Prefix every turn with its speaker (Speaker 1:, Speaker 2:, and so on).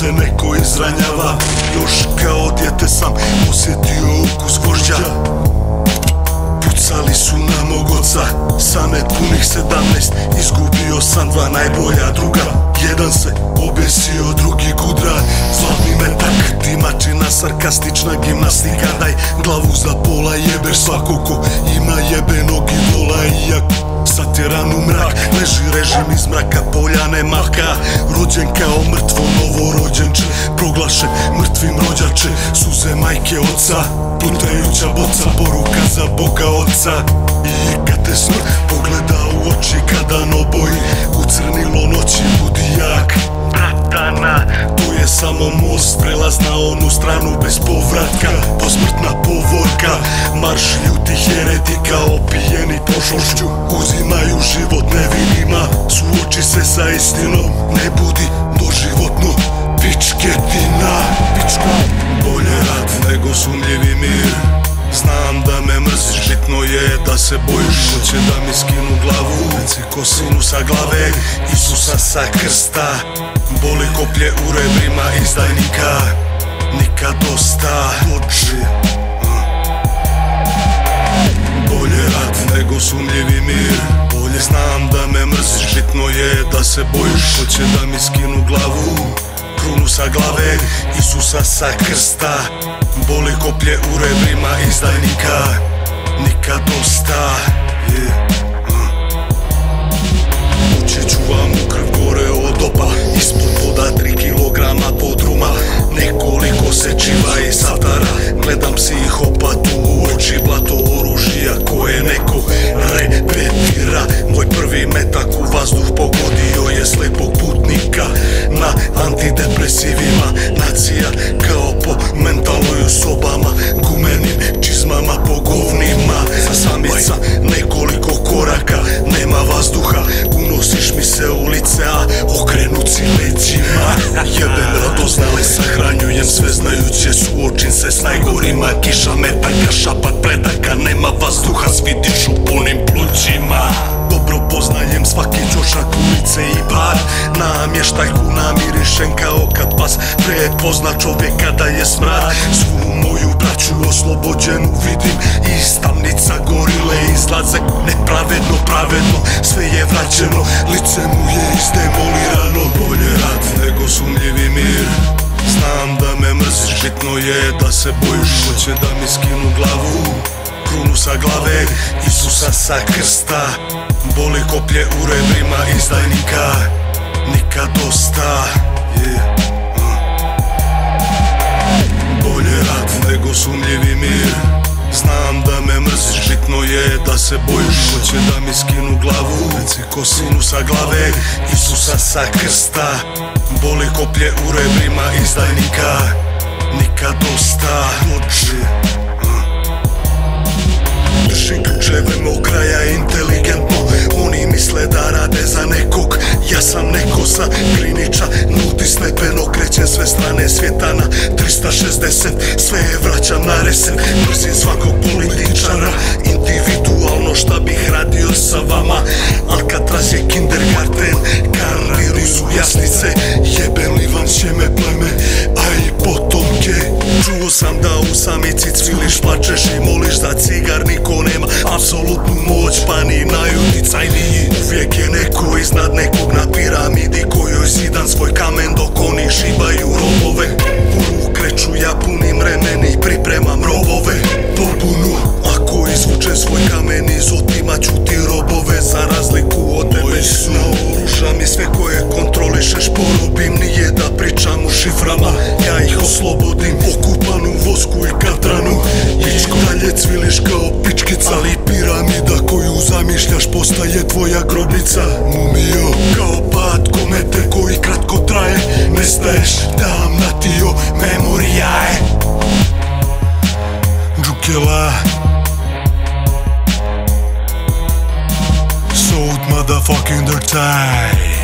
Speaker 1: razranjava Još kao djete sam osjetio ukus gvožđa. Pucali su na mog oca Sa nepunih sedamnaest. Izgubio sam dva najbolja druga. Jedan se obesio, drugi gudra Zlatni metak, timačina, sarkastična gimnastika. Daj glavu za pola, jebeš svako ko ima jebenog idola Iako Satjeran u mrak, leži režim iz mraka Poljane mahka, rođen kao mrtvo novorođenče Proglašen mrtvim rođače, suze majke oca Plutajuća boca, poruka za Boga oca I kad te samo most Prelaz na onu stranu bez povratka. Posmrtna povorka Marš ljutih heretika Opijeni prošlošću Uzimaju život nevinima Suoči se sa istinom. Ne budi doživotno Pičketina. Pička Bolje rad nego sumljivi mir Znam da me mrziš, bitno je da se bojiš. Hoće da mi skinu glavu, reci kosinu sa glave. Isusa sa krsta Boli koplje u rebrima izdajnika Nikad dosta Dođi Bolje rad nego sumljivi mir. Bolje znam da me mrziš, bitno je da se bojiš. Hoće da mi skinu glavu krunu sa glave Isusa sa krsta. Boli koplje u rebrima izdajnika leđima Jebem radoznale Sahranjujem sve znajuće Suočim se s najgorima. Kiša metaka, šapat predaka Nema vazduha, svidiš u punim plućima. Dobro poznajem svaki čošak ulice i bar. Namještajku namirišen kao kad pas Prepozna čovjeka da je smrad. Svu moju braću oslobođenu vidim. Iz tamnica gorile izlaze Nepravedno, pravedno, sve je vraćeno Hoće da mi skinu glavu krunu sa glave Isusa sa krsta. Boli koplje u rebrima izdajnika Nikad dosta yeah. uh. Bolje rad nego sumljivi mir. Znam da me mrziš, bitno je da se bojiš. Hoće da mi skinu glavu? Reci kosinu sa glave Isusa sa krsta. Boli koplje u rebrima izdajnika Nikad dosta Dođi Držim ključeve mog kraja inteligentno. Oni misle da rade za nekog. Ja sam neko sa kliniča Nuti slepeno krećem sve strane svijeta na 360 Sve je vraćam na resen. Mrzim svakog političara Individualno šta bih radio sa vama. Alcatraz je kindergarten Plačeš i moliš za cigar Niko nema apsolutnu moć Pa ni najuticajniji. Uvijek je neko iznad nekog na piramidi Kojoj zidan svoj kamen dok oni šibaju е твоја гробица, мумио. Као пат комете кој кратко трае Нестаеш, тамнатио, меморија е. Джукела. Sold motherfucking their time